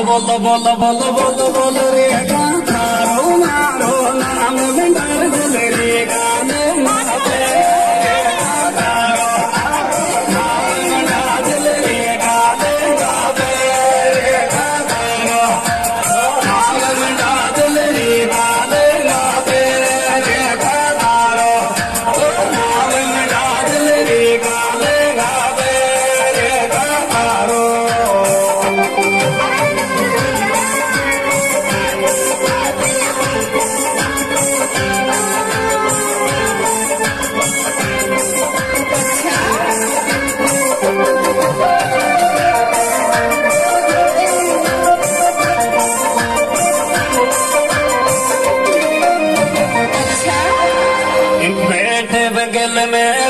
বলো বলো বলো বলো বলো বলো রে একা लगन में